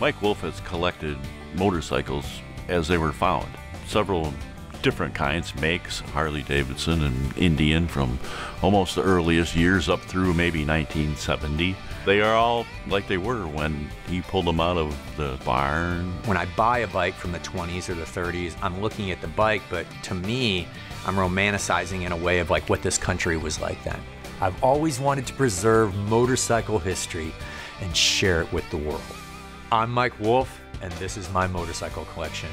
Mike Wolfe has collected motorcycles as they were found. Several different kinds, makes, Harley Davidson and Indian from almost the earliest years up through maybe 1970. They are all like they were when he pulled them out of the barn. When I buy a bike from the 20s or the 30s, I'm looking at the bike, but to me, I'm romanticizing in a way of like what this country was like then. I've always wanted to preserve motorcycle history and share it with the world. I'm Mike Wolfe, and this is my motorcycle collection.